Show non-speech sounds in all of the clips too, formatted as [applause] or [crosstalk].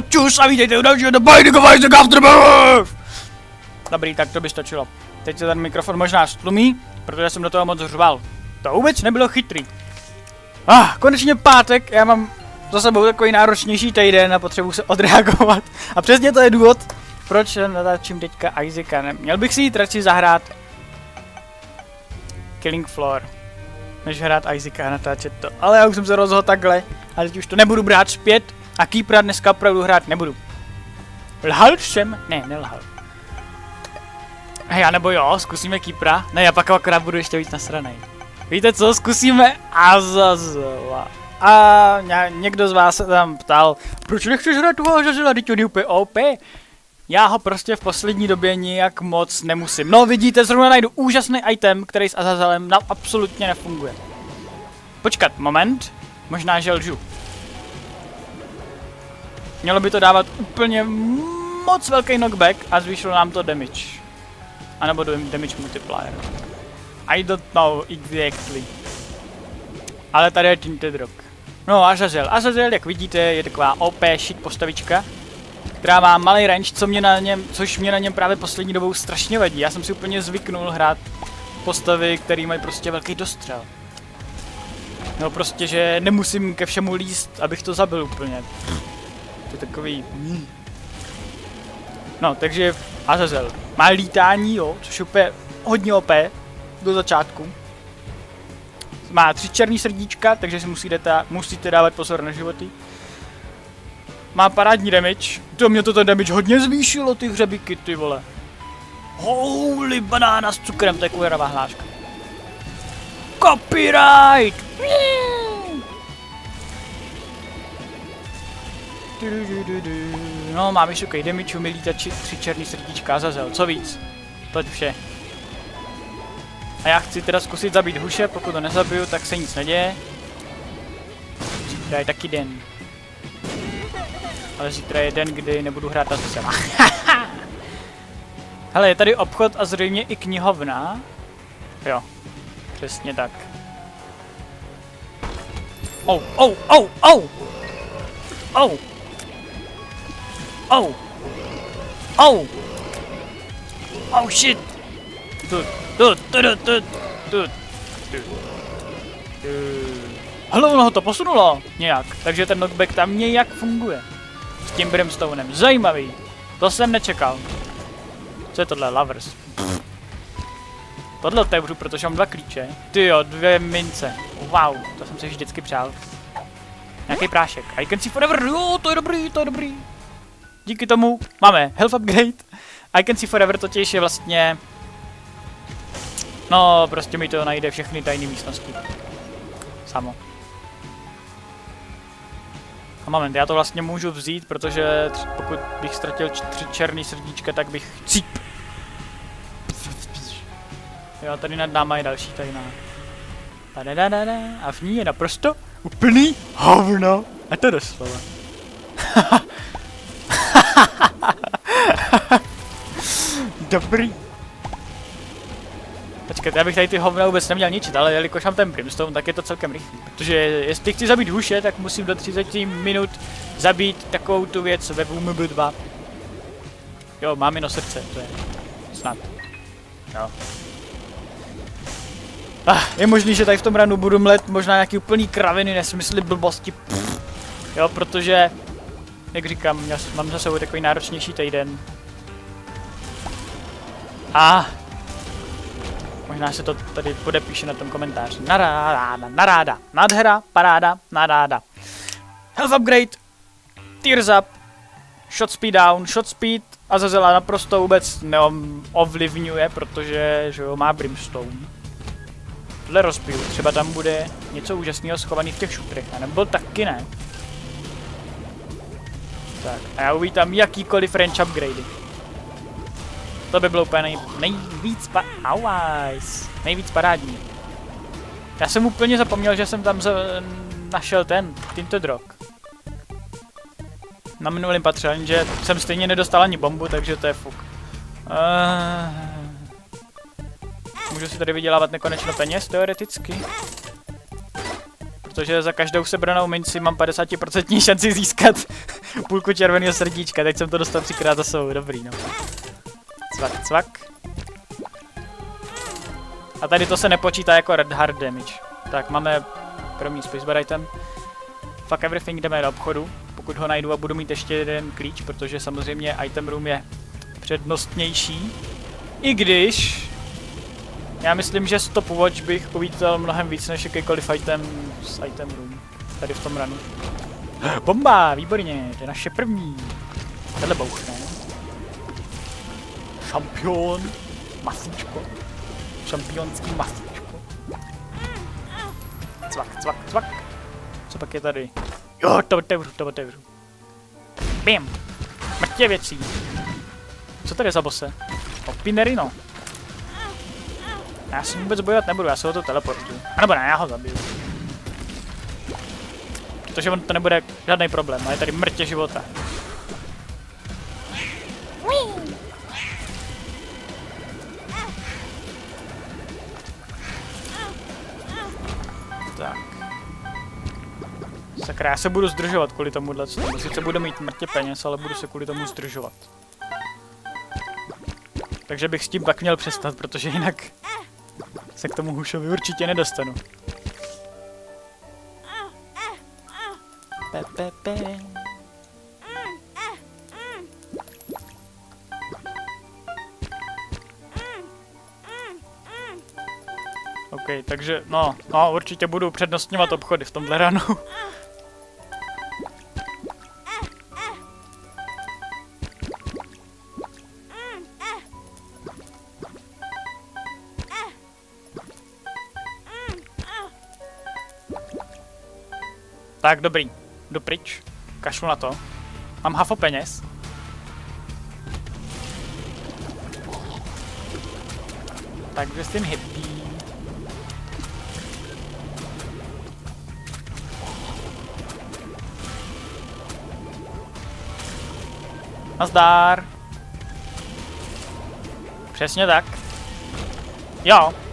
čus a vítejte u dalšího The Binding of Isaac Afterbirth! Dobrý, tak to by stačilo. Teď se ten mikrofon možná stlumí, protože jsem do toho moc řval. To vůbec nebylo chytrý. Ah, konečně pátek, já mám za sebou takový náročnější týden a potřebuji se odreagovat. A přesně to je důvod, proč natáčím teďka Isaaca. Měl bych si jít radši zahrát Killing Floor, než hrát Isaaca a natáčet to. Ale já už jsem se rozhodl takhle a teď už to nebudu brát zpět a Keepera dneska opravdu hrát nebudu. Lhal jsem? Ne, nelhal. Hej, nebo jo, zkusíme Keepera? Ne, já pak akorát budu ještě víc nasranej. Víte co, zkusíme Azazela. A někdo z vás se tam ptal, proč nechceš hrát toho Azazela, teď on je úplně OP. Já ho prostě v poslední době nijak moc nemusím. No vidíte, zrovna najdu úžasný item, který s Azazelem absolutně nefunguje. Počkat, moment. Možná, že lžu. Mělo by to dávat úplně moc velký knockback a zvýšilo nám to damage. A nebo damage multiplier. I don't know exactly. Ale tady je Tinted Rock. No Azazel. Azazel, jak vidíte, je taková OP shit postavička, která má malý range, co mě na něm, což mě na něm právě poslední dobou strašně vadí. Já jsem si úplně zvyknul hrát postavy, které mají prostě velký dostřel. No prostě, že nemusím ke všemu líst, abych to zabil úplně. To je takový... No, takže Azazel. Má lítání, jo, což je úplně hodně OP do začátku. Má tři černý srdíčka, takže si musíte, musíte dávat pozor na životy. Má parádní damage. To mě toto damage hodně zvýšilo, ty hřebíky, ty vole. Holy banána s cukrem, to je hláška. Copyright! No, má vysoký damage, umí lítat tři černý srdíčka, zazel, co víc. Toť vše. A já chci teda zkusit zabít huše, pokud to nezabiju, tak se nic neděje. Zítra je taky den. Ale zítra je den, kdy nebudu hrát na sama. [laughs] Hele, je tady obchod a zřejmě i knihovna. Jo, přesně tak. Oh, oh, oh, oh! Oh! Oh! Oh! Oh shit! Dude, dude, dude, dude, dude, dude. Hele, ono ho to posunulo nějak, takže ten knockback tam nějak funguje. S tím brimstonem. Zajímavý. To jsem nečekal. Co je tohle? Lovers. Tohle otevřu, protože mám dva klíče. Ty jo, dvě mince. Wow, to jsem si vždycky přál. Nějaký prášek. I can see forever. Jo, to je dobrý, to je dobrý. Díky tomu máme health upgrade. I can see forever totiž je vlastně... No, prostě mi to najde všechny tajné místnosti. Samo. A moment, já to vlastně můžu vzít, protože pokud bych ztratil tři černý srdíčka, tak bych cíp. Jo, tady nad náma je další tajná. A v ní je naprosto úplný hovno. A to doslova. [laughs] Dobrý. Počkejte, já bych tady ty hovna vůbec neměl ničit, ale jelikož mám ten brimstone, tak je to celkem rychlý. Protože jestli chci zabít huše, tak musím do 30 minut zabít takovou tu věc ve VMB 2. Jo, mám jenom srdce, to je snad. Jo. Ah, je možný, že tady v tom ranu budu mlet možná nějaký úplný kraviny, nesmysly, blbosti. Pff. Jo, protože, jak říkám, mám za sebou takový náročnější týden. A. Možná se to tady podepíše na tom komentáři. Naráda, naráda, nadhera, paráda, naráda. Health upgrade, tears up, shot speed down, shot speed a Zazela naprosto vůbec neovlivňuje, protože že jo, má brimstone. Tohle rozbiju, třeba tam bude něco úžasného schovaný v těch šutrech, nebo taky ne. Tak, a já uvítám jakýkoliv range upgradey. To by bylo úplně nej, nejvíc pa... Auajs. Nejvíc parádní. Já jsem úplně zapomněl, že jsem tam za, našel ten Tinted Rock. Na minulém patře, že jsem stejně nedostal ani bombu, takže to je fuk. Uh, můžu si tady vydělávat nekonečno peněz, teoreticky. Protože za každou sebranou minci mám 50% šanci získat [laughs] půlku červeného srdíčka, teď jsem to dostal třikrát za sebou, dobrý no. Cvak, cvak. A tady to se nepočítá jako red hard damage. Tak máme první spacebar item. Fuck everything jdeme do obchodu, pokud ho najdu a budu mít ještě jeden klíč, protože samozřejmě item room je přednostnější. I když já myslím, že stopwatch bych uvítal mnohem víc než jakýkoliv item z item room. Tady v tom ranu. Bomba, výborně, to je naše první. Tenhle bouchne. Šampion. Masíčko. Šampionský masíčko. Cvak, cvak, cvak. Co pak je tady? Jo, to otevřu, to otevřu. Bim. Mrtě věcí. Co tady je za bose? Opinerino. Já s ním vůbec bojovat nebudu, já se ho to teleportuju. A nebo ne, já ho zabiju. Protože on to nebude žádný problém, a je tady mrtě života. Tak. Sakra, já se budu zdržovat kvůli tomuhle. Sice budu mít mrtě peněz, ale budu se kvůli tomu zdržovat. Takže bych s tím pak měl přestat, protože jinak se k tomu Hušovi určitě nedostanu. Pe, pe, pe. OK, takže no, no, určitě budu přednostňovat obchody v tomhle ranu. Tak, dobrý. Jdu pryč. Kašlu na to. Mám hafo peněz. Takže s tím happy. Nazdár. Přesně tak. Jo.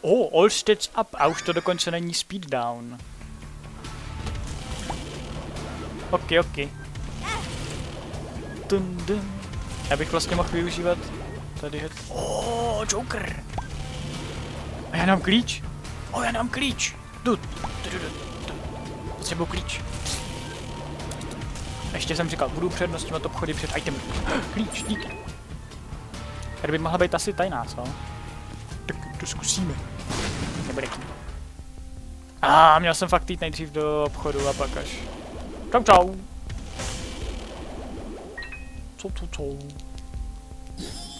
Oh, all stats up. A už to dokonce není speed down. Ok, ok. Dun, dun. Já bych vlastně mohl využívat tady het... Oh, Joker! A já nám klíč. Oh, já nám klíč. Jdu. Potřebuji klíč. Ještě jsem říkal, budu přednostňovat obchody před item. [gasps] Klíč, díky. Tady by mohla být asi tajná, co? To zkusíme. Nebude tím. A ah, měl jsem fakt jít nejdřív do obchodu a pak až. Čau čau. Co to co?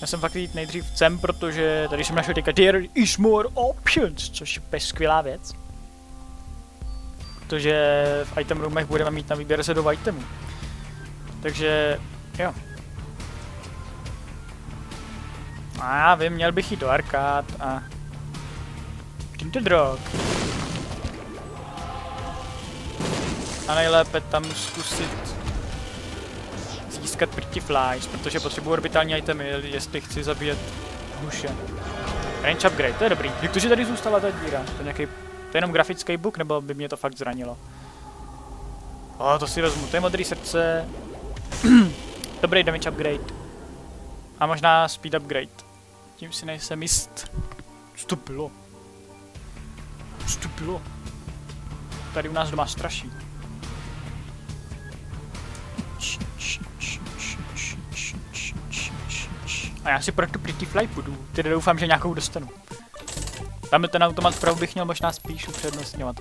Já jsem fakt jít nejdřív sem, protože tady jsem našel teďka There is more options, což je skvělá věc. Protože v item roomech budeme mít na výběr se do itemů. Takže, jo. A já vím, měl bych jít do arkád a... Tímto drog. A nejlépe tam zkusit získat pretty flies, protože potřebuji orbitální itemy, jestli chci zabíjet duše. Range upgrade, to je dobrý. Jak to, že tady zůstala ta díra? To je nějaký, to je jenom grafický bug, nebo by mě to fakt zranilo? O, to si vezmu, to je modrý srdce. [clears throat] Dobrý damage upgrade. A možná speed upgrade. Tím si nejsem jist. Co to bylo? Bylo? Tady u nás doma straší. A já si pro tu Pretty Fly půjdu. Tedy doufám, že nějakou dostanu. Tam ten automat vpravo bych měl možná spíš upřednostňovat.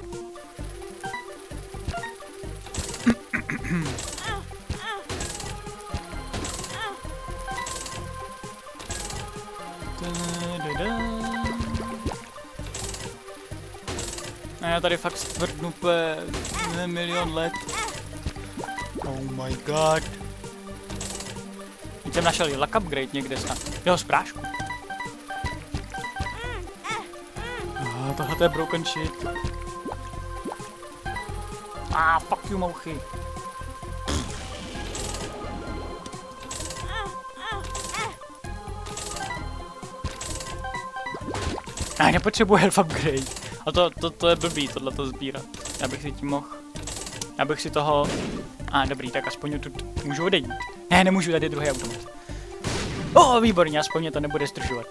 Já tady fakt stvrdnu pe milion let. Oh my god. Teď jsem našel i luck upgrade někde snad. Jo, z prášku. Ah, tohle je broken shit. Ah, fuck you, mouchy. A nepotřebuji health upgrade. A to, to, to je blbý, tohle to sbírat. Já bych si tím mohl... Já bych si toho... A ah, dobrý, tak aspoň tu můžu odejít. Ne, nemůžu, tady druhý automat. O, oh, výborně, aspoň mě to nebude zdržovat.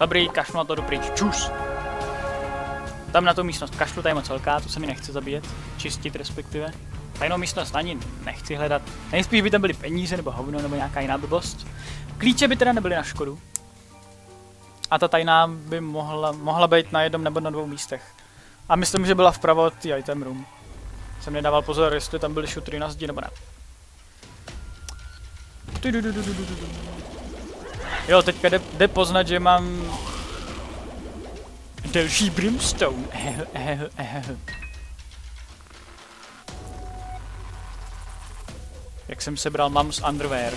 Dobrý, kašlu na to dopryč, čus. Tam na tu místnost kašlu, tady je moc velká, to se mi nechce zabíjet, čistit respektive. Tajnou místnost ani nechci hledat. Nejspíš by tam byly peníze nebo hovno nebo nějaká jiná blbost. Klíče by teda nebyly na škodu. A ta tajná by mohla, mohla být na jednom nebo na dvou místech. A myslím, že byla vpravo od item room. Jsem nedával pozor, jestli tam byly šutry na zdi nebo ne. Jo, teďka jde, jde poznat, že mám delší brimstone. Jak jsem sebral mám z underwear.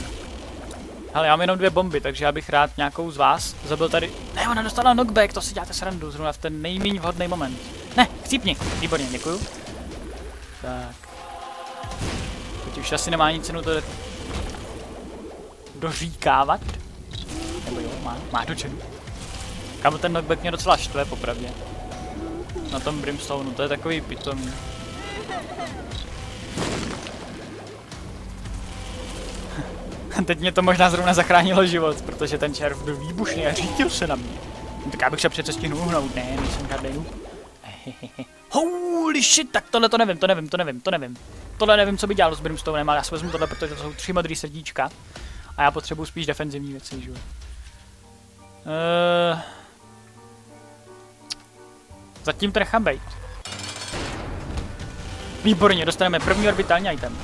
Ale já mám jenom dvě bomby, takže já bych rád nějakou z vás zabil tady. Ne, ona dostala knockback, to si děláte srandu, zrovna v ten nejméně vhodný moment. Ne, chcípni, výborně, děkuju. Tak. Teď už asi nemá nic cenu to doříkávat. Nebo jo, má, má to cenu. Kam ten knockback mě docela štve, popravdě. Na tom brimstoneu, to je takový pitomý. [laughs] Teď mě to možná zrovna zachránilo život, protože ten červ byl výbušný a řítil se na mě. No, tak já bych se přece stihnul uhnout, ne, nejsem žádný. [laughs] Holy shit, tak tohle to nevím, to nevím, to nevím, to nevím. Tohle nevím, co by dělalo s Brimstonem, ale já si vezmu tohle, protože to jsou tři modrý srdíčka. A já potřebuji spíš defenzivní věci, že jo. Uh... Zatím to bejt. Výborně, dostaneme první orbitální item.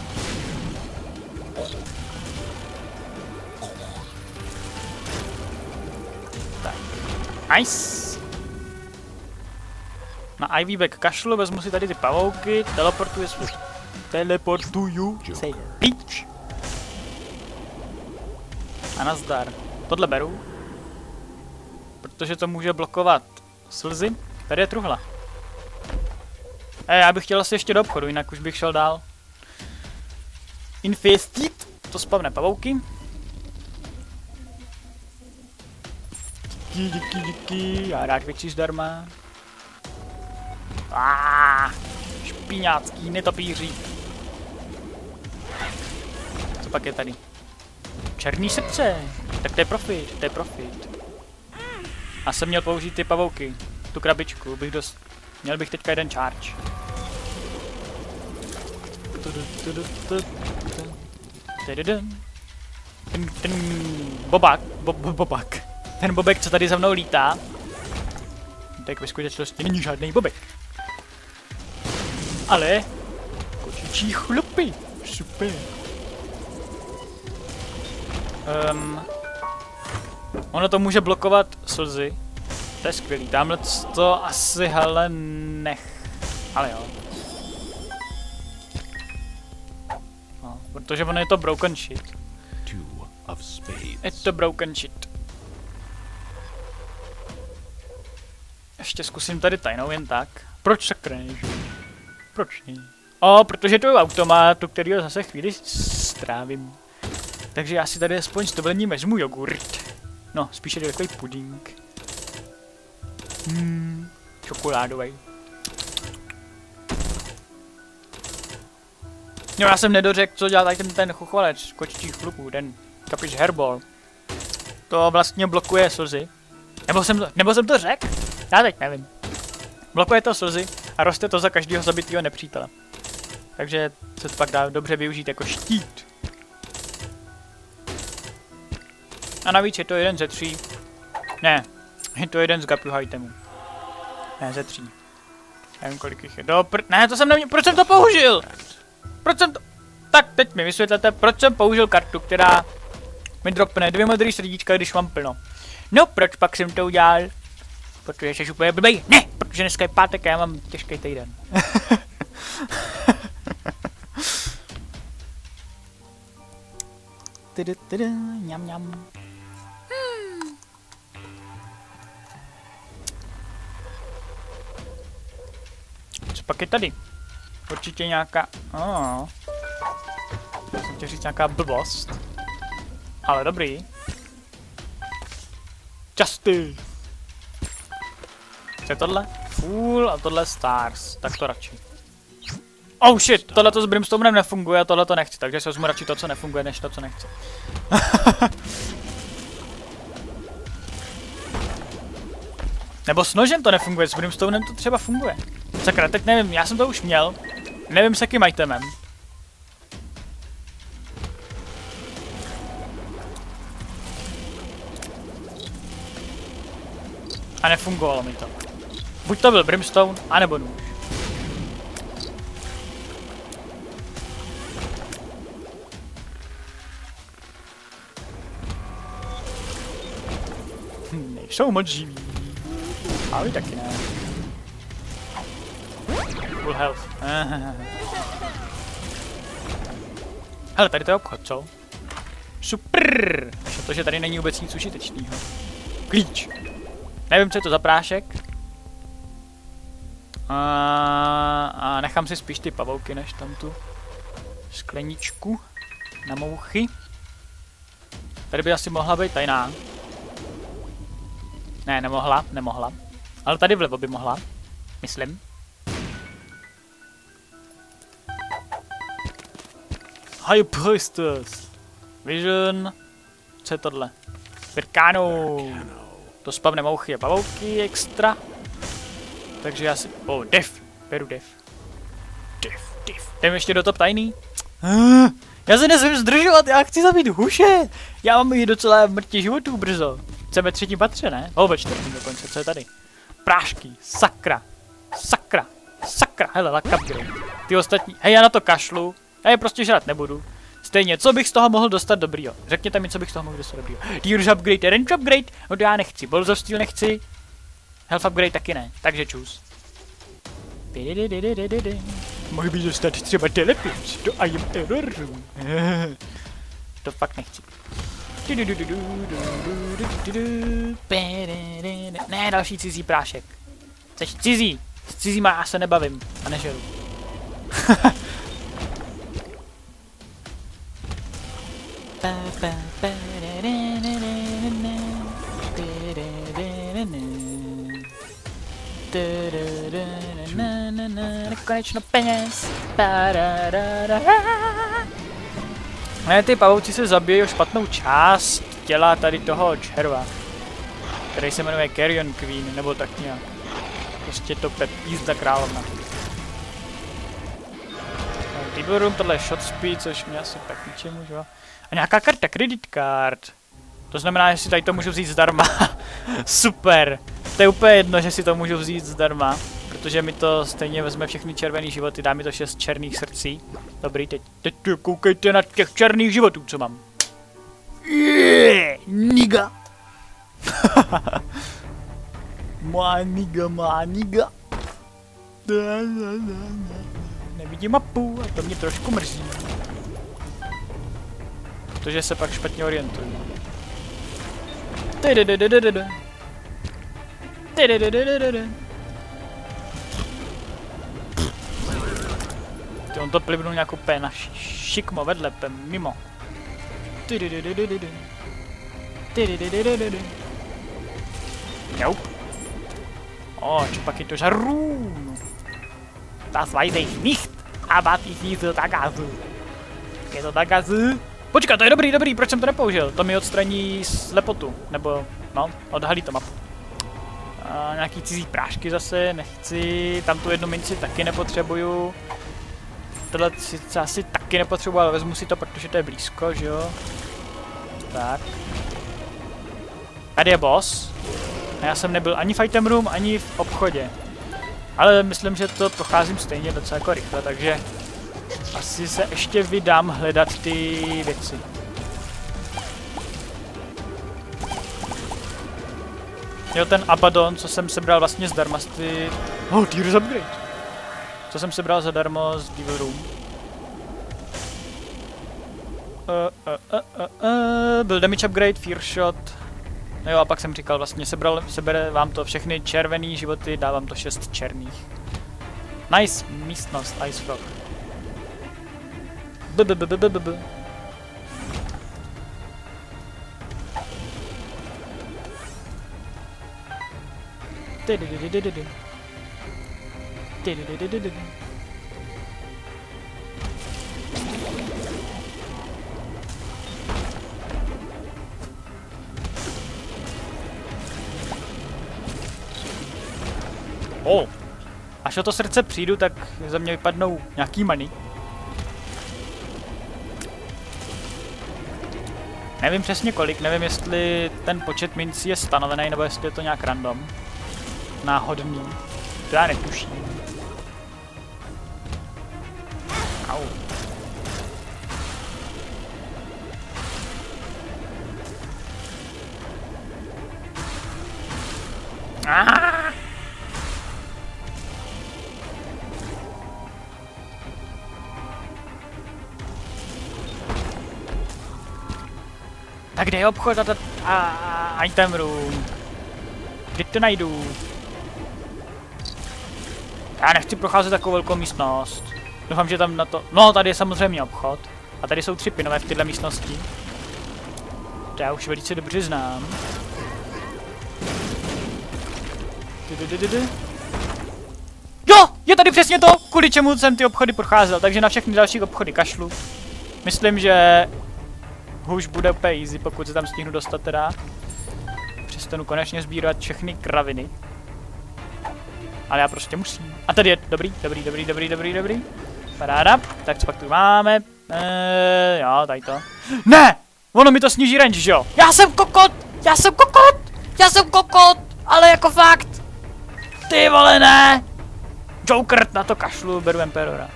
Nice. Na Ivy Back kašlu, vezmu si tady ty pavouky, teleportuji svůj... Teleportuju se pič. A nazdar. Tohle beru. Protože to může blokovat slzy. Tady je truhla. E, já bych chtěl asi ještě do obchodu, jinak už bych šel dál. Infestit. To spavne pavouky. Díky, díky, díky. Já rád větší zdarma. Aaaa, špíňácký netopíří. Co pak je tady? Černý srdce. Tak to je profit, to je profit. A jsem měl použít ty pavouky. Tu krabičku bych dost... Měl bych teďka jeden charge. Ten, ten bobák, bo, bo. Ten bobek, co tady za mnou lítá, tak ve skutečnosti není žádný bobek. Ale kočičí chlupy. Super. Um, ono to může blokovat slzy. To je skvělý. Tamhle to asi, hele, nech. Ale jo. No, protože ono je to broken shit. Je to broken shit. Ještě zkusím tady tajnou jen tak. Proč sakra Proč ne? O, protože to je automat, který zase chvíli strávím. Takže já si tady aspoň s dovolením vezmu jogurt. No, spíše takový puding. Hmm, čokoládový. No já jsem nedořekl, co dělá tady ten, ten chochvalec, kočičích chlupů, ten kapič herbal. To vlastně blokuje slzy. Nebo jsem to, nebo jsem to řekl? Já teď nevím. Blokuje to slzy a roste to za každého zabitého nepřítele. Takže se to pak dá dobře využít jako štít. A navíc je to jeden ze tří. Ne, je to jeden z gapu itemů. Ne, ze tří. Nevím, kolik jich je. Do pr... Ne, to jsem neměl. Proč jsem to použil? Proč jsem to... Tak, teď mi vysvětlete, proč jsem použil kartu, která mi dropne dvě modrý srdíčka, když mám plno. No, proč pak jsem to udělal? Protože jsi úplně blbej. Ne, protože dneska je pátek a já mám těžký týden. [laughs] Tydy, tydy, ňam, ňam. Co pak je tady? Určitě nějaká... Oh. Jsem chtěl říct nějaká blbost. Ale dobrý. Justice. Je tohle? Full a tohle Stars. Tak to radši. Oh shit, tohle to s Brimstonem nefunguje a tohle to nechci, takže si vezmu radši to, co nefunguje, než to, co nechci. [laughs] Nebo s nožem to nefunguje, s Brimstonem to třeba funguje. Sakra, teď nevím, já jsem to už měl. Nevím s jakým itemem. A nefungovalo mi to. Buď to byl Brimstone, anebo nůž. Hm, nejsou moc živí. A vy taky ne. Full health. [laughs] Hele, tady to je obchod, co? Super! Protože tady není vůbec nic užitečného. Klíč. Nevím, co je to za prášek. A, a nechám si spíš ty pavouky, než tam tu skleničku na mouchy. Tady by asi mohla být tajná. Ne, nemohla, nemohla. Ale tady vlevo by mohla. Myslím. High Priestess. Vision. Co je tohle? Pirkano. To spavne mouchy a pavouky extra. Takže já si... Oh, def. Beru def. Def, def. Jdeme ještě do top tajný? Já se nesmím zdržovat, já chci zabít huše. Já mám jít docela mrtě životů brzo. Chceme třetí patře, ne? Oh, ve čtvrtým dokonce, co je tady? Prášky, sakra, sakra, sakra, hele, upgrade. Ty ostatní, hej, já na to kašlu, já je prostě žrat nebudu. Stejně, co bych z toho mohl dostat dobrýho? Řekněte mi, co bych z toho mohl dostat dobrýho. Tears upgrade, range upgrade? No to já nechci, balls of steel nechci. Health upgrade taky ne, takže čus. Mohl bych dostat třeba teleport do I am error room. [laughs] to fakt nechci. Ne, další cizí prášek. Jsi cizí. S cizíma já se nebavím a nežeru. Nekonečno peněz. Ne, ty pavouci se zabijí špatnou část těla tady toho červa, který se jmenuje Carrion Queen, nebo tak nějak. Prostě to pep jízda královna. Table Room, tohle je shot speed, což mě asi tak ničemu, že jo. A nějaká karta, credit card. To znamená, že si tady to můžu vzít zdarma. [laughs] Super. To je úplně jedno, že si to můžu vzít zdarma. Protože mi to stejně vezme všechny červený životy, dá mi to šest černých srdcí. Dobrý, teď, teď koukejte na těch černých životů, co mám. Yeah, niga. [laughs] má niga, má niga. Nevidím mapu a to mě trošku mrzí. Protože se pak špatně orientuju. Ty on to plivnul nějakou péna šikmo vedle, mimo. Nope. Oh, Chupaquito-Jarun. Das weiß ich nicht, aber ich diese Tagazu. Je to Tagazu? Počkat, to je dobrý, dobrý, proč jsem to nepoužil? To mi odstraní slepotu, nebo, no, odhalí to mapu. Nějaký cizí prášky zase, nechci, tam tu jednu minci taky nepotřebuju. Tohle si asi taky nepotřebuji, ale vezmu si to, protože to je blízko, že jo? Tak. Tady je boss. A já jsem nebyl ani v item room, ani v obchodě. Ale myslím, že to procházím stejně docela jako rychle, takže asi se ještě vydám hledat ty věci. Jo, ten Abaddon, co jsem sebral vlastně zdarma z ty... Oh, Tears Upgrade. Co jsem sebral zadarmo z Devil Room. Uh, uh, uh, uh, uh, byl damage upgrade, fear shot. No jo, a pak jsem říkal, vlastně sebral, sebere vám to všechny červený životy, dávám to šest černých. Nice místnost, Ice Frog. B -b -b -b -b -b -b. Tydydydydydy. Oh. Až o to srdce přijdu, tak ze mě vypadnou nějaký money. Nevím přesně kolik, nevím jestli ten počet mincí je stanovený, nebo jestli je to nějak random. Náhodný. To já netuším. Au. Ah! Tak kde je obchod a, a, a item room? Kde to najdu? Já nechci procházet takovou velkou místnost. Doufám, že tam na to... No, tady je samozřejmě obchod. A tady jsou tři pinové v této místnosti. To já už velice dobře znám. Jo, je tady přesně to, kvůli čemu jsem ty obchody procházel, takže na všechny další obchody kašlu. Myslím, že už bude úplně easy, pokud se tam stihnu dostat teda. Přestanu konečně sbírat všechny kraviny. Ale já prostě musím. A tady je dobrý, dobrý, dobrý, dobrý, dobrý, dobrý. Paráda. Tak co pak tu máme? Eee, jo, tady to. Ne! Ono mi to sníží range, že jo? Já jsem kokot! Já jsem kokot! Já jsem kokot! Ale jako fakt! Ty vole, ne! Joker, na to kašlu, beru Emperora.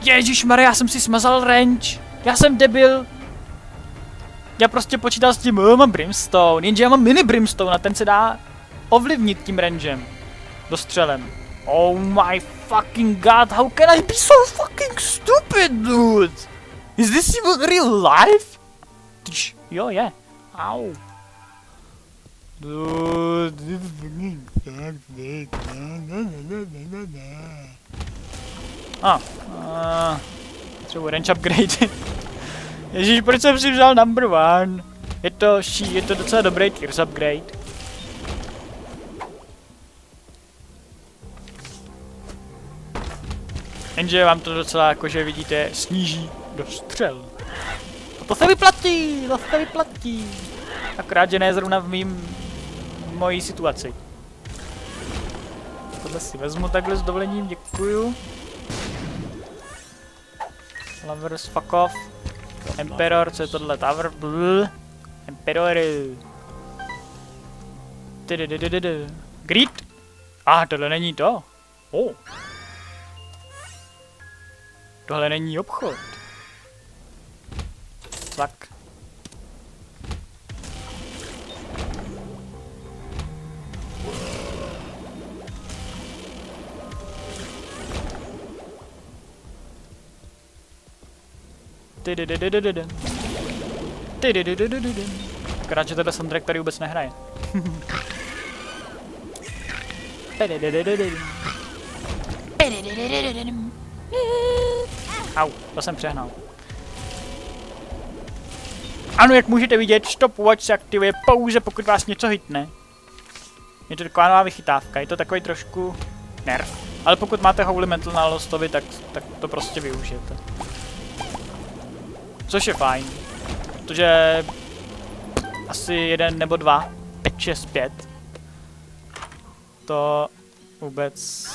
Ježíš já jsem si smazal range. Já jsem debil já prostě počítal s tím, oh, mám Brimstone, jenže já mám mini Brimstone a ten se dá ovlivnit tím rangem. Dostřelem. Oh my fucking god, how can I be so fucking stupid, dude? Is this even real life? Tch, jo, je. Au. Dude, this is Ah, uh, potřebuji range upgrade. [laughs] Ježíš, proč jsem si vzal number one? Je to, ší, je to docela dobrý Tears upgrade. Jenže vám to docela, jakože vidíte, sníží do střel. A to se vyplatí, to se vyplatí. Akorát, že ne zrovna v mým, v mojí situaci. Tohle si vezmu takhle s dovolením, děkuju. Lovers, fuck off. Emperor, co je tohle? Tower? Blh. Emperor. Grid? A ah, tohle není to. Oh. Tohle není obchod. Tak. Akorát, že tohle soundtrack tady vůbec nehraje. [laughs] Au, to jsem přehnal. Ano, jak můžete vidět, stopwatch se aktivuje pouze pokud vás něco hitne. Je to taková nová vychytávka, je to takový trošku nerv. Ale pokud máte Holy Metal na Lostovi, tak, tak to prostě využijete. Což je fajn. Protože asi jeden nebo dva, 5, 6, 5. To vůbec...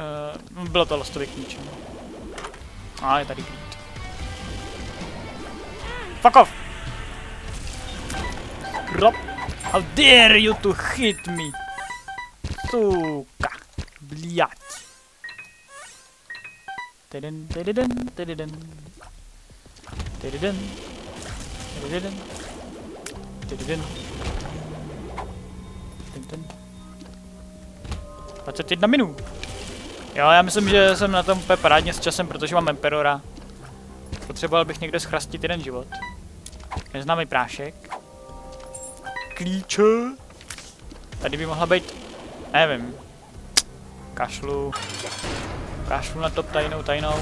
Uh, bylo to lostově k ničemu. A je tady klid. Fuck off! Drop! How dare you to hit me! Suka! Bliat! Tidin, tidin, tidin. Tidin. Tidin. Tidin. Tidin. 21 minut. Jo, já myslím, že jsem na tom úplně parádně s časem, protože mám Emperora. Potřeboval bych někde schrastit jeden život. Neznámý prášek. Klíče. Tady by mohla být, nevím, kašlu. Kašlu na top tajnou, tajnou.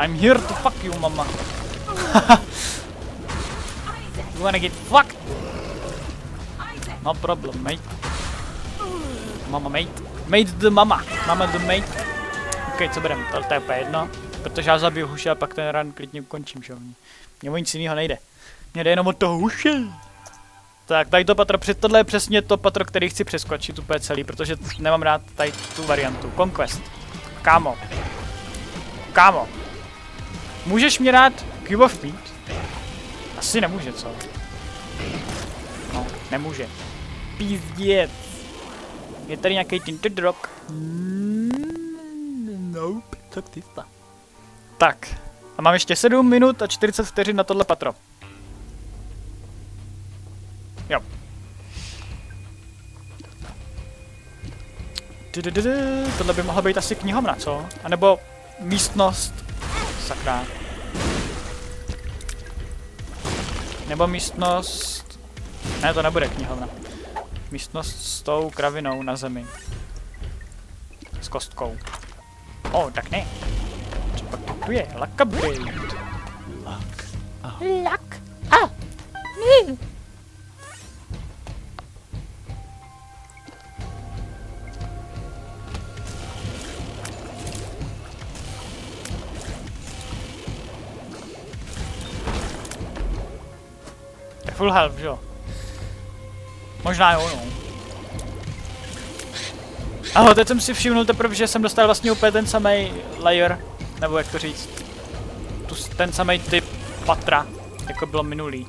I'm here to fuck you, mama. [laughs] wanna get fucked? No problem, mate. Mama, mate. Mate the mama. Mama the mate. Ok, co berem? To, je úplně jedno. Protože já zabiju huše a pak ten run klidně ukončím, že. Mně o nic jiného nejde. Mně jde jenom od toho huše. Tak, tady to patro, před tohle je přesně to patro, který chci přeskočit úplně celý, protože nemám rád tady tu variantu. Conquest. Kámo. Kámo. Můžeš mě rád Cube of Meat? Asi nemůže, co? No, nemůže. Pizděc. Je tady nějaký Tinted Rock? Mm, nope, co ty Tak. A mám ještě 7 minut a 40 vteřin na tohle patro. Jo. Tohle by mohla být asi knihovna, co? A nebo místnost. Sakra. Nebo místnost... Ne, to nebude knihovna. Místnost s tou kravinou na zemi. S kostkou. O, oh, tak ne. Co pak tu je? Luck upgrade. Luck. Oh. Luck. Ah. Mm. full health, jo? Možná jo, no. Ale teď jsem si všimnul teprve, že jsem dostal vlastně úplně ten samý layer, nebo jak to říct, tu, ten samý typ patra, jako bylo minulý.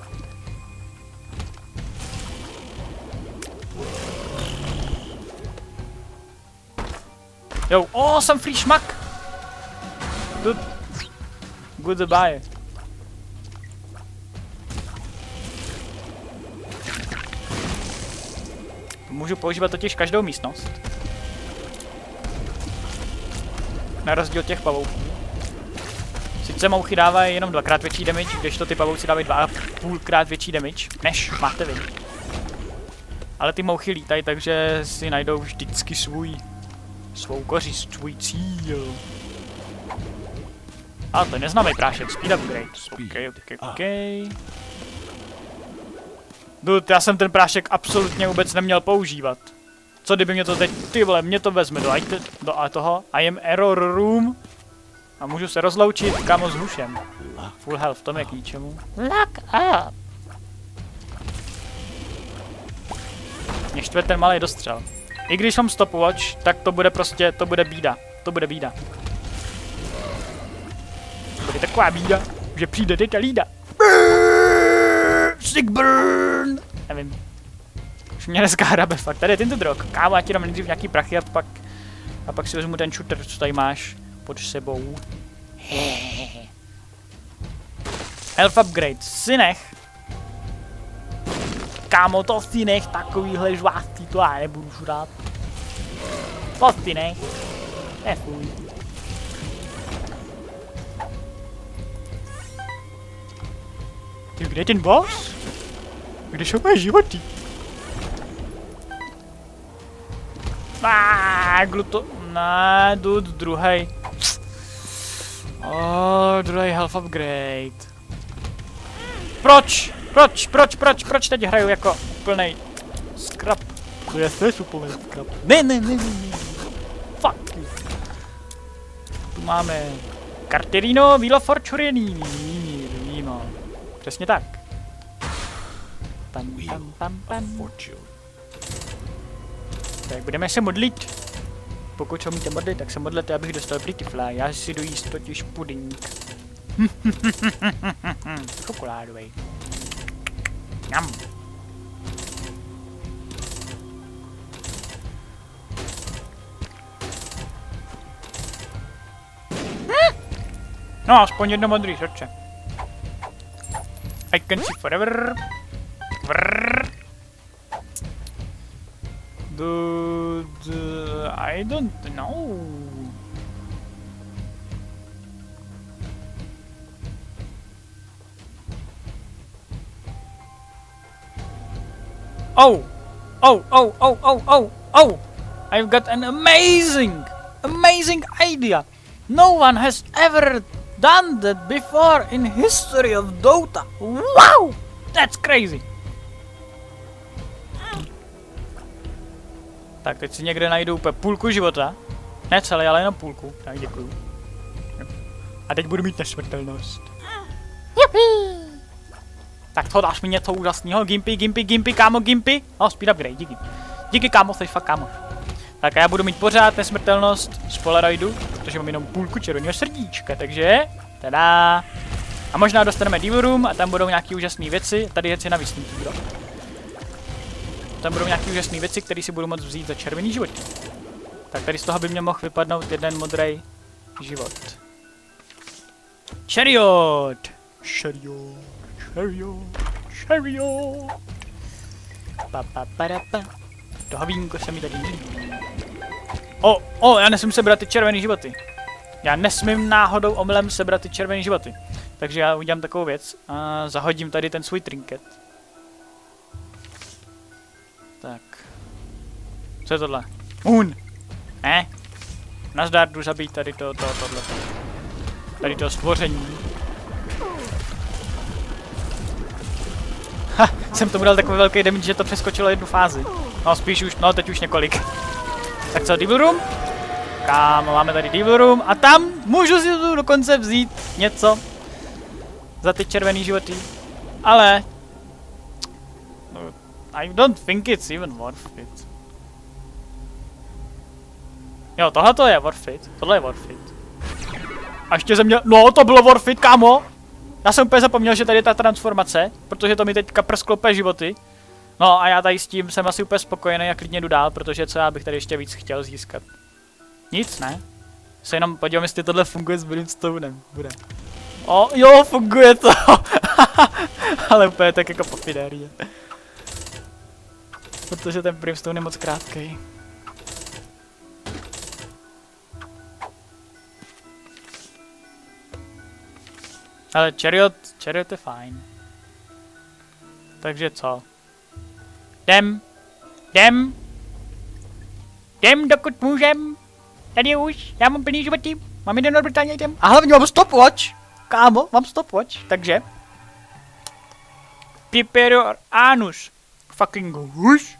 Jo, o, oh, jsem free šmak! Good. Goodbye. Můžu používat totiž každou místnost. Na rozdíl těch pavouků. Sice mouchy dávají jenom dvakrát větší damage, když to ty pavouci dávají dva a půlkrát větší damage, než máte vy. Ale ty mouchy lítají, takže si najdou vždycky svůj, svou kořist, svůj cíl. A to je neznámý prášek, speed upgrade. Ok, ok, ok. Dude, já jsem ten prášek absolutně vůbec neměl používat. Co kdyby mě to teď, ty vole, mě to vezme do, do a toho, I am error room. A můžu se rozloučit, kamo s hušem. Full health, to je k ničemu. Lock up. Mě štve ten malý dostřel. I když mám stopwatch, tak to bude prostě, to bude bída. To bude bída. To bude taková bída, že přijde teď lída. Sick burn! Nevím. Už mě dneska hrabe fakt. Tady je tento drog. Kámo, já ti dám nejdřív nějaký prachy a pak, a pak si vezmu ten shooter, co tady máš pod sebou. Health upgrade. Synech. Kámo, to si nech takovýhle žvásty, to já nebudu žrát. To si nech. Nefuj. Ty, kde je ten boss? Kde jsou moje životy? Ah, gluto... Ne, dude, druhý. Oh, druhý health upgrade. Proč? Proč? Proč? Proč? Proč teď hraju jako úplnej scrap? To je też úplný scrap. Ne, ne, ne, ne, ne. Fuck you. Tu máme Carterino Vilo Forturini. Přesně tak. Pam, pam, pam, pam. Tak budeme se modlit. Pokud se umíte modlit, tak se modlete, abych dostal Pretty Fly. Já si jdu jíst totiž puding. [laughs] Čokoládový. Jam. No, aspoň jedno modrý srdce. I can see forever. Dude, I don't know. Oh! Oh, oh, oh, oh, oh, oh! I've got an amazing, amazing idea! No one has ever done that before in history of Dota. Wow! That's crazy. Tak, teď si někde najdu úplně půlku života. Ne celé, ale jenom půlku. Tak děkuju. A teď budu mít nesmrtelnost. Tak to dáš mi něco úžasného. Gimpy, Gimpy, Gimpy, kámo, Gimpy. No, speed upgrade, díky. Díky, kámo, jsi fakt kámo. Tak a já budu mít pořád nesmrtelnost z Polaroidu, protože mám jenom půlku červeného srdíčka, takže... Tada. A možná dostaneme Devil Room a tam budou nějaké úžasné věci. Tady je cena vysnutí, bro. Tam budou nějaké úžasné věci, které si budu moct vzít za červený život. Tak tady z toho by mě mohl vypadnout jeden modrý život. Chariot! Chariot, chariot, chariot. Pa, pa, para, pa. To havínko se mi tady líbí. O, o, já nesmím sebrat ty červený životy. Já nesmím náhodou omylem sebrat ty červený životy. Takže já udělám takovou věc a zahodím tady ten svůj trinket. Tak. Co je tohle? Moon! Ne? Nazdar, jdu zabít tady to, to, tohle. Tady to stvoření. Ha, jsem tomu dal takový velký damage, že to přeskočilo jednu fázi. No spíš už, no teď už několik. Tak co, Devil Room? Kámo, máme tady Devil Room a tam můžu si tu dokonce vzít něco za ty červený životy. Ale I don't think it's even worth it. Jo, tohle to je worth it. Tohle je worth it. A ještě ze mě, no to bylo worth it, kámo. Já jsem úplně zapomněl, že tady je ta transformace, protože to mi teďka prsklope životy. No a já tady s tím jsem asi úplně spokojený a klidně jdu dál, protože co já bych tady ještě víc chtěl získat. Nic, ne? Se jenom podívám, jestli tohle funguje s Brimstonem. Bude. O, jo, funguje to. [laughs] Ale úplně tak jako pofidérie. Protože ten Brimstone je moc krátký. Ale Chariot, Chariot je fajn. Takže co? Jdem. Jdem. Jdem, dokud můžem. Tady už, já mám plný životy. Mám jeden Británie, jdem. A hlavně mám stopwatch. Kámo, mám stopwatch, takže. Piper anus. Fucking huš.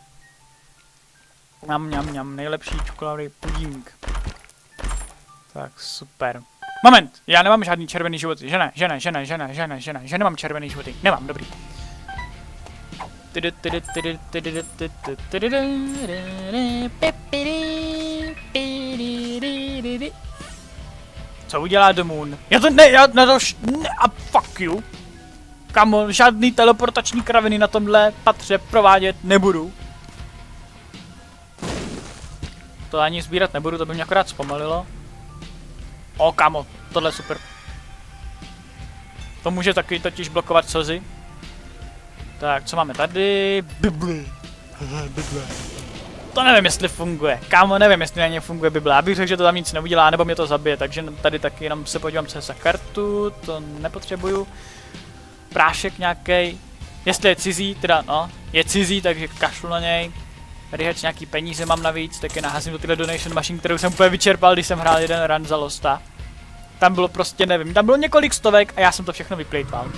Mňam, mňam, mňam, nejlepší čokoládový pudík. Tak, super. Moment, já nemám žádný červený životy, že ne, že ne, že ne, že ne, že ne, že ne, že nemám červený životy, nemám, dobrý. Co udělá The Moon? Já to ne, já na to ne, a fuck you. Kamo, žádný teleportační kraviny na tomhle patře provádět nebudu. To ani sbírat nebudu, to by mě akorát zpomalilo. O, kamo, tohle je super. To může taky totiž blokovat slzy. Tak, co máme tady? Bible. [laughs] Bible. To nevím, jestli funguje. Kámo, nevím, jestli na ně funguje Bible. Já bych řekl, že to tam nic neudělá, nebo mě to zabije, takže tady taky jenom se podívám, co je za kartu, to nepotřebuju. Prášek nějaký. Jestli je cizí, teda no, je cizí, takže kašlu na něj. Tady nějaký peníze mám navíc, tak je naházím do tyhle donation machine, kterou jsem úplně vyčerpal, když jsem hrál jeden run za Losta. Tam bylo prostě, nevím, tam bylo několik stovek a já jsem to všechno vyplejtval.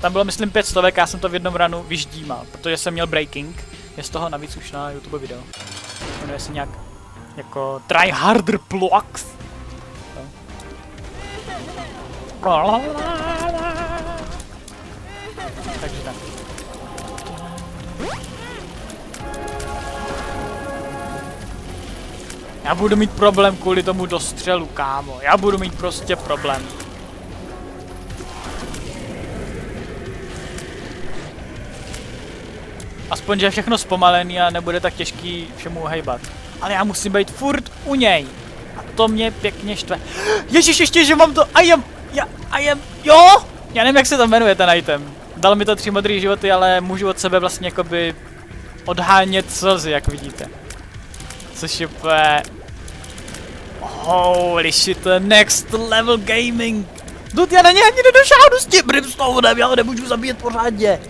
Tam bylo, myslím, pět stovek, já jsem to v jednom runu vyždímal, protože jsem měl breaking. Je z toho navíc už na YouTube video. Jmenuje se nějak jako Try Harder Blocks. [laughs] Takže tak. Já budu mít problém kvůli tomu dostřelu, kámo. Já budu mít prostě problém. Aspoň, že je všechno zpomalený a nebude tak těžký všemu hejbat. Ale já musím být furt u něj. A to mě pěkně štve. [gasps] Ježíš, ještě, že mám to, I am, já, I am, jo? Já nevím, jak se to jmenuje ten item. Dal mi to tři modré životy, ale můžu od sebe vlastně jakoby odhánět slzy, jak vidíte. Což je úplně... Holy shit, to je next level gaming. Dude, já na ně ani nedošáhnu s tím brimstonem, já ho nemůžu zabíjet pořádně.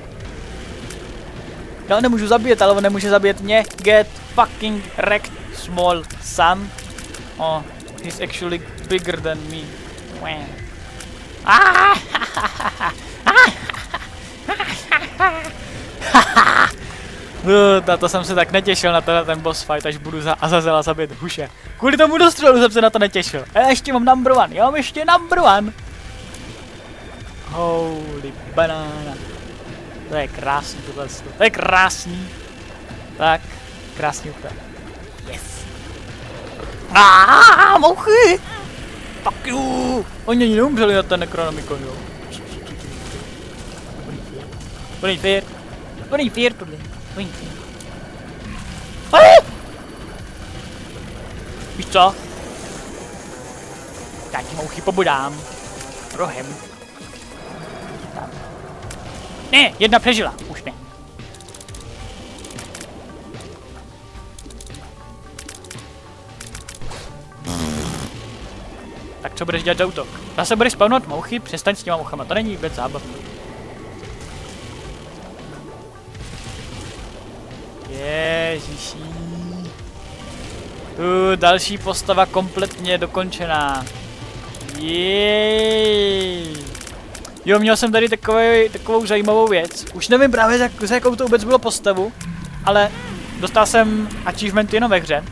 Já ho nemůžu zabít, ale on nemůže zabít mě. Get fucking wrecked, small son. Oh, he's actually bigger than me. Ah! [laughs] [laughs] No, na to jsem se tak netěšil na tenhle ten boss fight, až budu za Azazela zabít huše. Kvůli tomu dostřelu jsem se na to netěšil. A ještě mám number one, já mám ještě number one. Holy banana. To je krásný tohle. To je krásný. Tak, krásný úplně. Yes. Aaaa, mouchy! Fuck you! Oni ani neumřeli na ten Necronomicon, jo. Fér. To není fér tohle. Fér. Ale! Víš co? Já ti mouchy pobudám. Rohem. Tam. Ne, jedna přežila. Už ne. Tak co budeš dělat za útok? Zase budeš spawnovat mouchy? Přestaň s těma mouchama, to není vůbec zábavné. Ježiší. Tu další postava kompletně dokončená. Jej. Jo, měl jsem tady takový, takovou zajímavou věc. Už nevím právě, za, za jakou to vůbec bylo postavu, ale dostal jsem achievement jenom ve hře.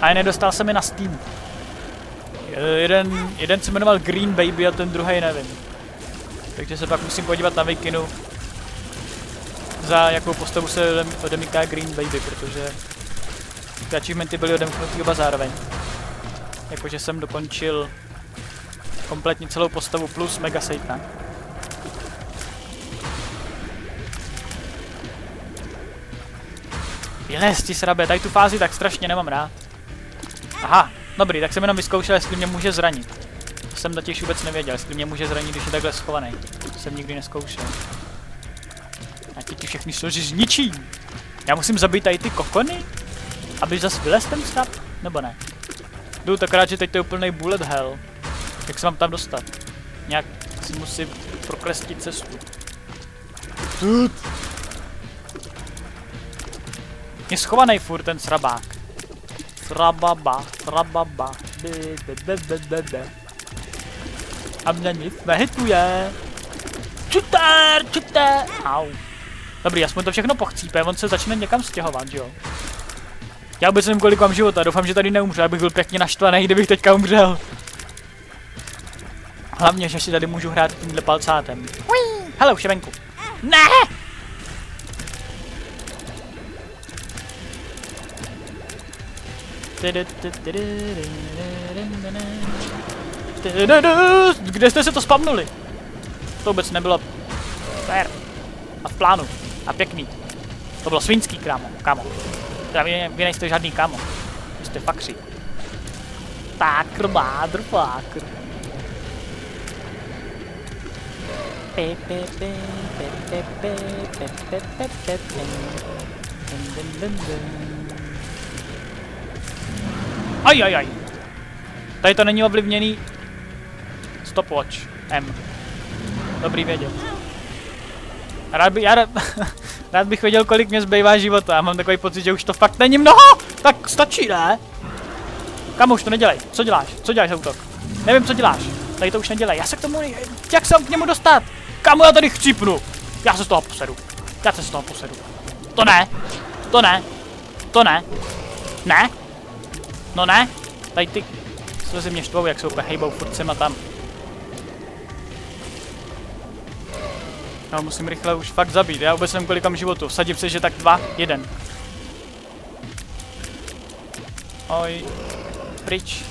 A je nedostal jsem je na Steam. Jeden, jeden se jmenoval Green Baby a ten druhý nevím. Takže se pak musím podívat na Vikinu, za jakou postavu se odemyká Green Baby, protože ty achievementy byly odemknutý oba zároveň. Jakože jsem dokončil kompletně celou postavu plus Mega Satana. Vylez ti srabe, tady tu fázi tak strašně nemám rád. Aha, dobrý, tak jsem jenom vyzkoušel, jestli mě může zranit. Jsem totiž vůbec nevěděl, jestli mě může zranit, když je takhle schovaný. To jsem nikdy neskoušel. A ti ti všechny složi zničím. Já musím zabít tady ty kokony? Aby zase vylez ten stav? Nebo ne? Jdu tak rád, že teď to je úplný bullet hell. Jak se mám tam dostat? Nějak si musím prokrestit cestu. Je schovaný furt ten srabák. Srababa, srababa, be, be, be, be, be. A mě nic nehituje. Čuter, čuter, au. Dobrý, aspoň to všechno pochcípe, on se začne někam stěhovat, jo? Já vůbec nevím, kolik mám života, doufám, že tady neumře, abych byl pěkně naštvaný, kdybych teďka umřel. Hlavně, že si tady můžu hrát tímhle palcátem. Hele, už je venku. Ne! Kde jste se to spavnuli? To vůbec nebylo fair. A v plánu. A pěkný. To bylo svinský, krámo, kámo. Teda vy, vy nejste žádný kámo. Vy jste fakři. Takr, mádr, dun. Aj, aj, aj. Tady to není ovlivněný stopwatch M. Dobrý vědět. Rád, by, já [laughs] rád, bych věděl, kolik mě zbývá života. Já mám takový pocit, že už to fakt není mnoho. Tak stačí, ne? Kam už to nedělej. Co děláš? Co děláš za útok? Nevím, co děláš. Tady to už nedělej. Já se k tomu... Jak se k němu dostat? Kamu já tady chcípnu? Já se z toho posedu. Já se z toho posedu. To ne. To ne. To ne. Ne. No ne. Tady ty... Slzy mě štvou, jak se úplně hejbou furt sem a tam. Já musím rychle už fakt zabít, já vůbec nevím kolik mám životu. Sadím se, že tak dva, jeden. Oj. Pryč.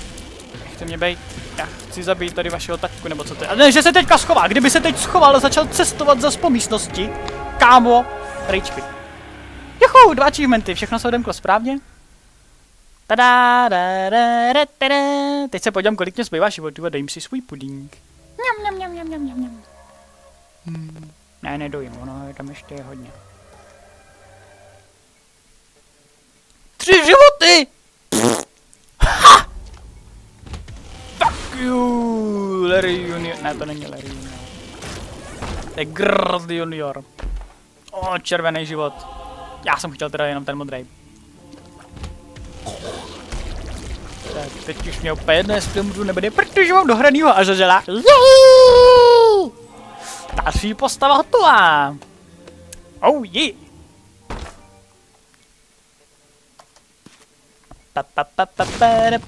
Nechte mě bejt. Já chci zabít tady vašeho taťku, nebo co to je. A ne, že se teďka schová. Kdyby se teď schoval a začal cestovat za po místnosti. Kámo. Quit. Juhu, dva achievementy, všechno se odemklo správně. Tada, da, da, da, da, da. Teď se podívám, kolik mě zbývá životů a dejím si svůj pudink. Mňam, mňam, mňam, mňam, mňam, mňam. Hmm. Ne, nedojím, ono je tam ještě hodně. Tři životy! Ha! Fuck you, Larry Junior. Ne, to není Larry Junior. To je Grrrr Junior. O, červený život. Já jsem chtěl teda jenom ten modrý. Tak, teď už mě úplně jedno, jestli můžu nebude, protože mám dohranýho Azazela. Další postava hotová. Oh yeah! Pa, pa, pa, pa, pa,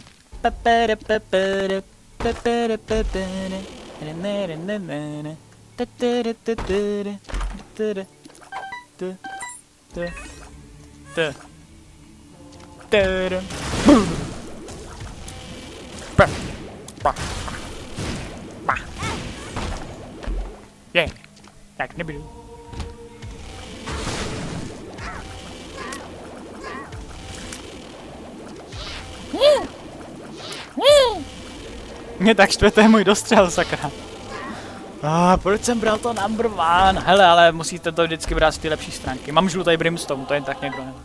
pa, pa, pa, para, na, Yeah, tak nebudu. Mě tak štve, to je můj dostřel, sakra. A ah, proč jsem bral to number one? Hele, ale musíte to vždycky brát z ty lepší stránky. Mám žlutý brimstone, to jen tak někdo nemá.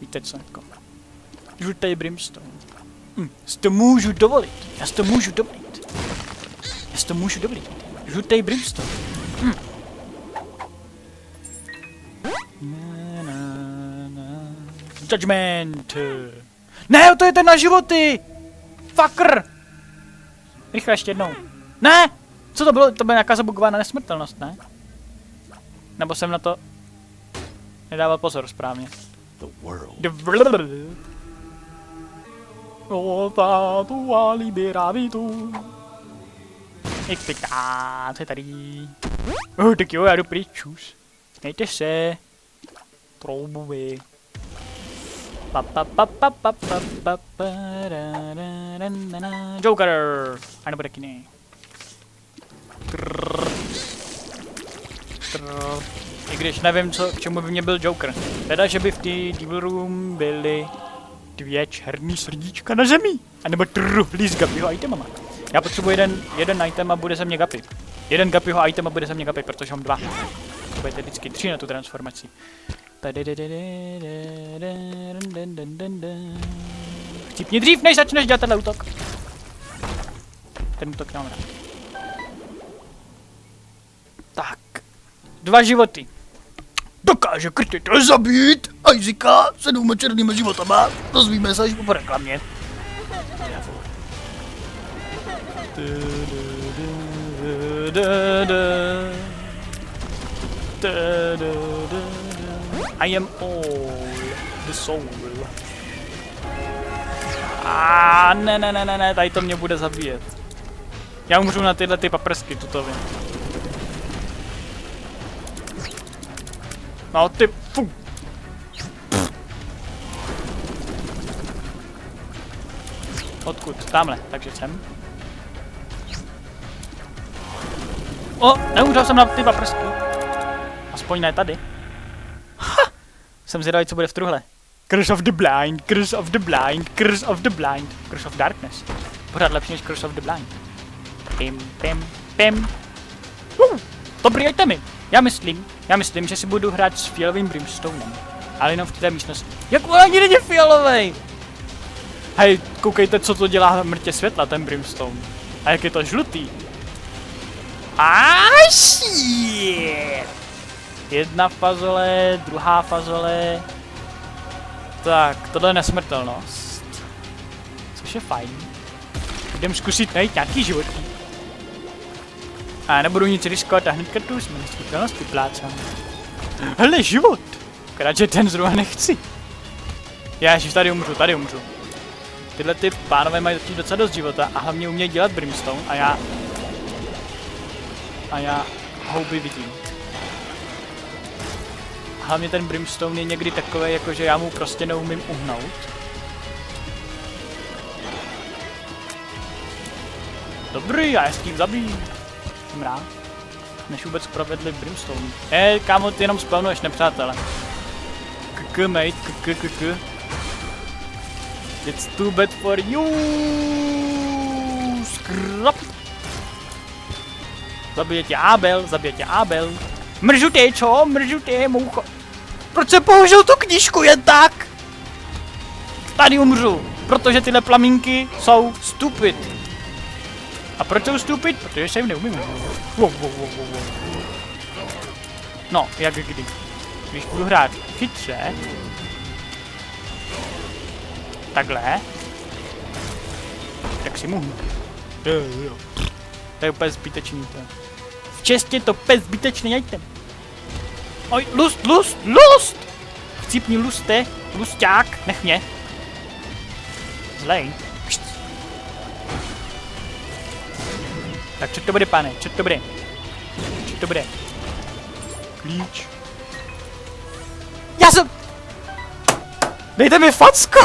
Víte co, jako. Žlutý brimstone. Hm, si to můžu dovolit. Já si to můžu dovolit. Si to můžu dovolit. Žlutý brimstone. Hm. Na, na, na. Judgment. Ne, to je ten na životy! Fucker! Rychle ještě jednou. Ne! Co to bylo? To byla nějaká zabugovaná nesmrtelnost, ne? Nebo jsem na to nedával pozor správně. The world. The world. Volta tua liberavitu. Expecta, je tady? Oh, tak jo, já jdu pryč, čus. Mějte se. Troubovi. Pa, pa, pa, pa, pa, pa, pa, pa, ra, ra, ra, na, na. Joker! A nebo taky ne. I když nevím, co, k čemu by mě byl Joker. Teda, že by v té Devil Room byly dvě černý srdíčka na zemi. A nebo truhlí s Guppyho itemama. Já potřebuji jeden, jeden item a bude se mě Guppy. Jeden Guppyho item a bude se mě Guppy, protože mám dva. To budete vždycky tři na tu transformaci. Chcípni dřív, než začneš dělat tenhle útok. Ten útok mám rád. Tak. Dva životy. Dokáže krtit zabít Isaaca se černýma životama. Dozvíme se až po reklamě. I am all the soul. A ne, ne, ne, ne, ne, tady to mě bude zabíjet. Já umřu na tyhle ty paprsky, tuto vím. No ty, fu. Odkud? Tamhle, takže sem. O, neumřel jsem na ty paprsky. Aspoň ne tady. Ha! Jsem zvědavý, co bude v truhle. Curse of the Blind, Curse of the Blind, Curse of the Blind, Curse of Darkness. Pořád lepší než Curse of the Blind. Pim, pim, pim. Uh, dobrý itemy. Já myslím, já myslím, že si budu hrát s fialovým Brimstonem. Ale jenom v té místnosti. Jak on ani není fialový? Hej, koukejte, co to dělá mrtě světla, ten Brimstone. A jak je to žlutý. Ah, shit. Jedna fazole, druhá fazole. Tak, tohle je nesmrtelnost. Což je fajn. Jdem zkusit najít nějaký životí. A nebudu nic riskovat a hnedka tu jsme nesmrtelnost vyplácám. Hele, život! Akorát, že ten zrovna nechci. Já ježiš, tady umřu, tady umřu. Tyhle ty pánové mají totiž docela dost života a hlavně umějí dělat brimstone a já... A já houby vidím. Hlavně ten brimstone je někdy takový, jako že já mu prostě neumím uhnout. Dobrý, já je s tím zabiju. Jsem rád. Než vůbec provedli brimstone. Eh, kámo, ty jenom spavnuješ nepřátele. Kk, mate, kk, kk. It's too bad for you. Skrap. Zabije tě Abel, zabije tě Abel. Mržutý, čo? Mržutý, moucho. Proč jsem použil tu knížku jen tak? Tady umřu, protože tyhle plamínky jsou stupid. A proč jsou stupid? Protože se jim neumím. No, jak kdy. Když budu hrát chytře, takhle, tak si mohu. To je úplně zbytečný to. Čestě to úplně zbytečný item. Oj, lust, lust, lust! Chcípni luste, lusták, nech mě. Zlej. Kšt. Tak co to bude, pane, co to bude? Co to bude? Klíč. Já jsem... Dejte mi facku!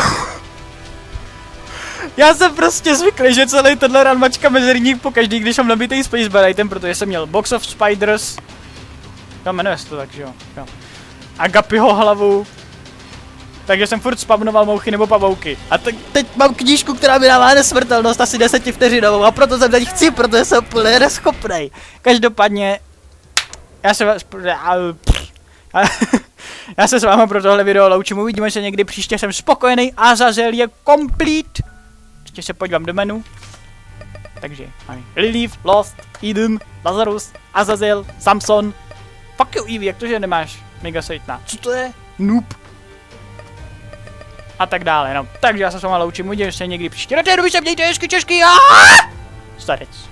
Já jsem prostě zvyklý, že celý tenhle run mačka mezerník po každý, když mám nabitý Space Bar item, protože jsem měl Box of Spiders. Jo, jmenuje se to tak, že jo. jo. Agapiho hlavu. Takže jsem furt spavnoval mouchy nebo pavouky. A te teď mám knížku, která mi dává nesmrtelnost asi 10 vteřinovou a proto jsem teď chci, protože jsem úplně neschopnej. Každopádně, já se vás... Já se s váma pro tohle video loučím, uvidíme se někdy příště, jsem spokojený, Azazel je complete. Ještě se podívám do menu. Takže máme Lilith, Lost, Eden, Lazarus, Azazel, Samson. Fuck you Eevee, jak to, že nemáš Mega Satana? Co to je? Noob. A tak dále, no. Takže já se s váma loučím, uvidíme se někdy příště. Na té doby se mějte hezky česky a... Starec.